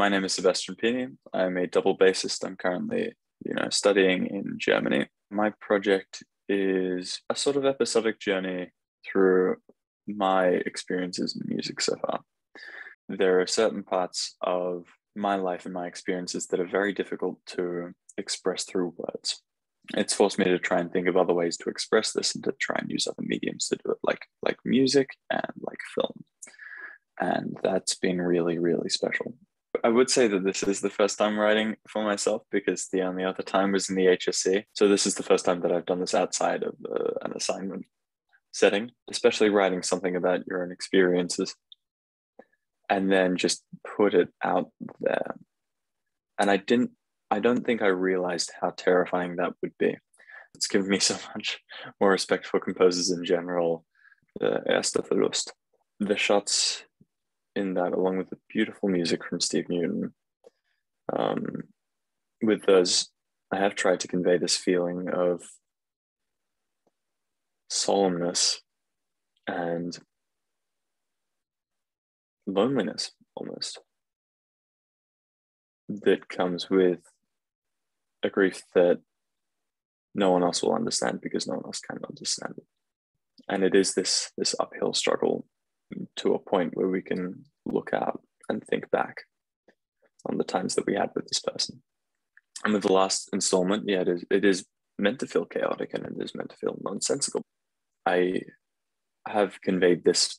My name is Sebastian Pini. I'm a double bassist. I'm currently, you know, studying in Germany. My project is a sort of episodic journey through my experiences in music so far. There are certain parts of my life and my experiences that are very difficult to express through words. It's forced me to try and think of other ways to express this and to try and use other mediums to do it, like like music and like film. And that's been really, really special. I would say that this is the first time writing for myself because the only other time was in the HSC. So this is the first time that I've done this outside of uh, an assignment setting, especially writing something about your own experiences and then just put it out there. And I didn't, I don't think I realized how terrifying that would be. It's given me so much more respect for composers in general. The Erste Verlust. The shots in that, along with the beautiful music from Steve Newton, um, with those, I have tried to convey this feeling of solemnness and loneliness almost that comes with a grief that no one else will understand because no one else can understand it. And it is this this uphill struggle to a point where we can look out and think back on the times that we had with this person and with the last installment yeah it is it is meant to feel chaotic and it is meant to feel nonsensical I have conveyed this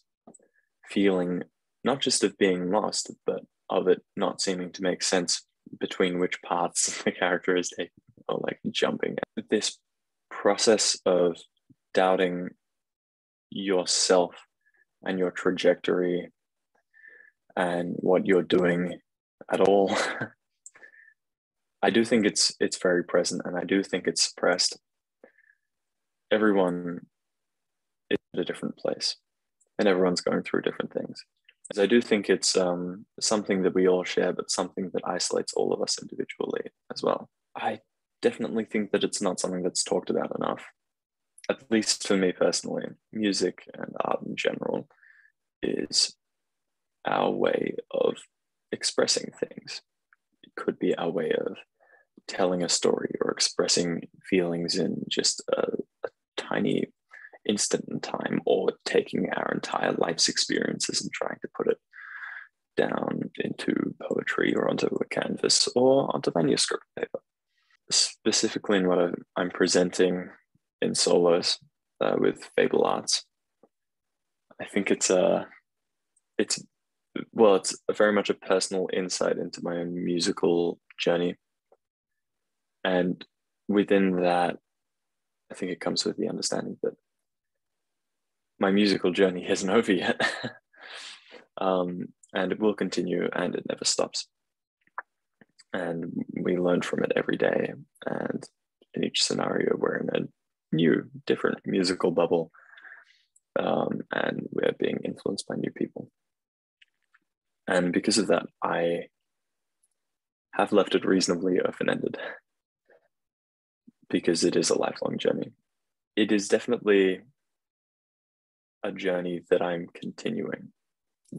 feeling not just of being lost, but of it not seeming to make sense between which paths the character is taking or like jumping. This process of doubting yourself and your trajectory and what you're doing at all. I do think it's it's very present and I do think it's suppressed. Everyone is at a different place and everyone's going through different things. As I do think it's um, something that we all share, but something that isolates all of us individually as well. I definitely think that it's not something that's talked about enough, at least for me personally. Music and art in general is our way of expressing things. It could be our way of telling a story or expressing feelings in just a, a tiny instant in time or taking our entire life's experiences and trying to put it down into poetry or onto a canvas or onto manuscript paper. Specifically, in what I'm presenting in solos uh, with Fable Arts, I think it's a, it's, well, it's very much a personal insight into my own musical journey. And within that, I think it comes with the understanding that my musical journey isn't over yet. um, and it will continue and it never stops. And we learn from it every day. And in each scenario, we're in a new, different musical bubble. Um, and we're being influenced by new people. And because of that, I have left it reasonably open ended because it is a lifelong journey. It is definitely a journey that I'm continuing.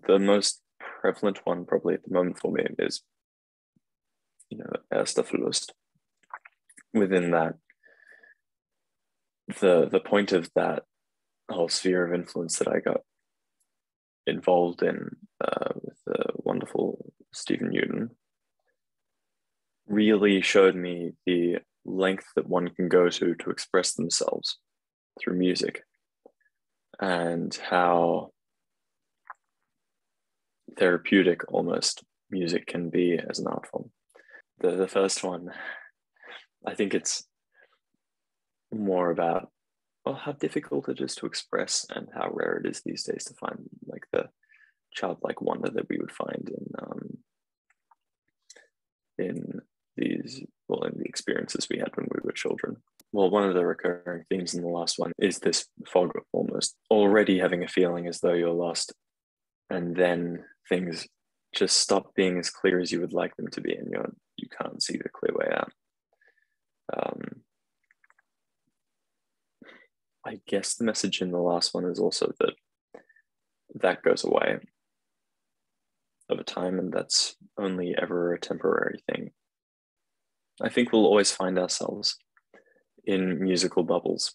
The most prevalent one, probably at the moment for me, is you know, Erste Verlust. Within that, the the point of that whole sphere of influence that I got involved in uh, with the wonderful Stephen Newton really showed me the length that one can go to to express themselves through music and how therapeutic almost music can be as an art form. The, the first one, I think it's more about well how difficult it is to express and how rare it is these days to find like the childlike wonder that we would find in um, in these well in the experiences we had when we were children well, one of the recurring themes in the last one is this fog almost already having a feeling as though you're lost, and then things just stop being as clear as you would like them to be, and you're you can't see the clear way out. Um, I guess the message in the last one is also that that goes away. over time, and that's only ever a temporary thing. I think we'll always find ourselves in musical bubbles,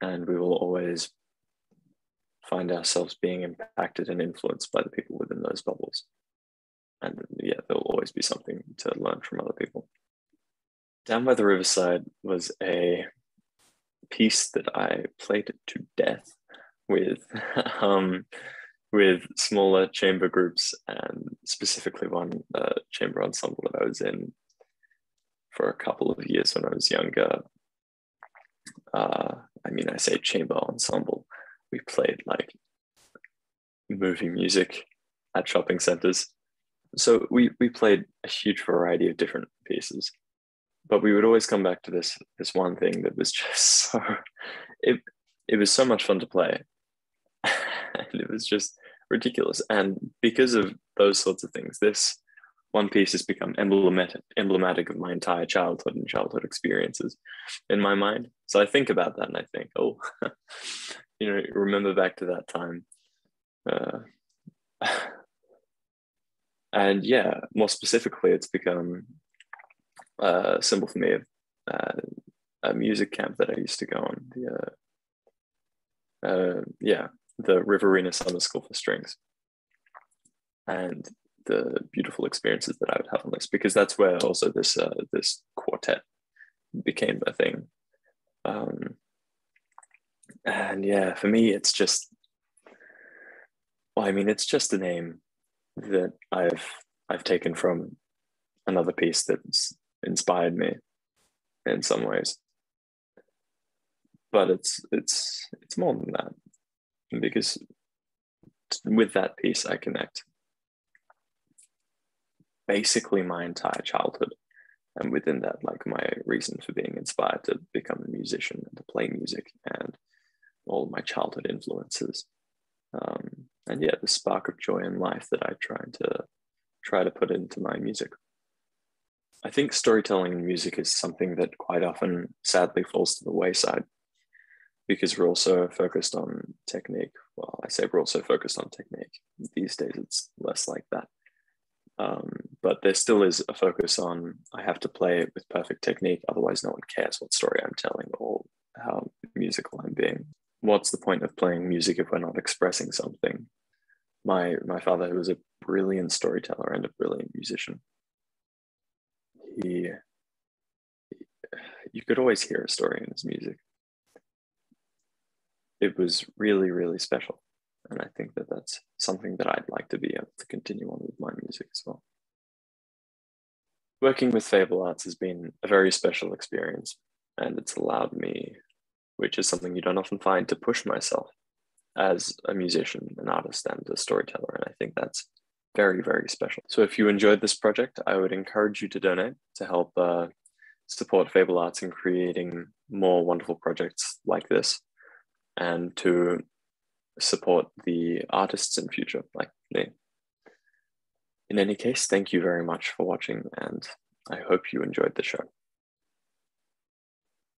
and we will always find ourselves being impacted and influenced by the people within those bubbles. And yeah, there'll always be something to learn from other people. Down by the Riverside was a piece that I played to death with um, with smaller chamber groups and specifically one uh, chamber ensemble that I was in for a couple of years when I was younger. Uh, I mean, I say chamber ensemble. We played like movie music at shopping centers. So we, we played a huge variety of different pieces, but we would always come back to this this one thing that was just so it it was so much fun to play, and it was just ridiculous. And because of those sorts of things, this one piece has become emblematic emblematic of my entire childhood and childhood experiences in my mind. So I think about that and I think, oh, you know, remember back to that time. Uh, and yeah, more specifically, it's become a symbol for me of uh, a music camp that I used to go on. The uh, uh, yeah, the Riverina Summer School for Strings, and the beautiful experiences that I would have on this, because that's where also this uh, this quartet became a thing. Um, and yeah, for me, it's just well, I mean, it's just a name that I've I've taken from another piece that's inspired me in some ways. But it's it's it's more than that because with that piece I connect basically my entire childhood and within that like my reason for being inspired to become a musician and to play music and all my childhood influences um, and yeah the spark of joy in life that i try to try to put into my music i think storytelling in music is something that quite often sadly falls to the wayside because we're also focused on technique. Well, I say we're also focused on technique. These days, it's less like that. Um, but there still is a focus on I have to play it with perfect technique, otherwise, no one cares what story I'm telling or how musical I'm being. What's the point of playing music if we're not expressing something? My my father, who was a brilliant storyteller and a brilliant musician, he you could always hear a story in his music it was really, really special. And I think that that's something that I'd like to be able to continue on with my music as well. Working with Fable Arts has been a very special experience, and it's allowed me, which is something you don't often find, to push myself as a musician, an artist, and a storyteller. And I think that's very, very special. So if you enjoyed this project, I would encourage you to donate to help uh, support Fable Arts in creating more wonderful projects like this and to support the artists in future like me. In any case, thank you very much for watching and I hope you enjoyed the show.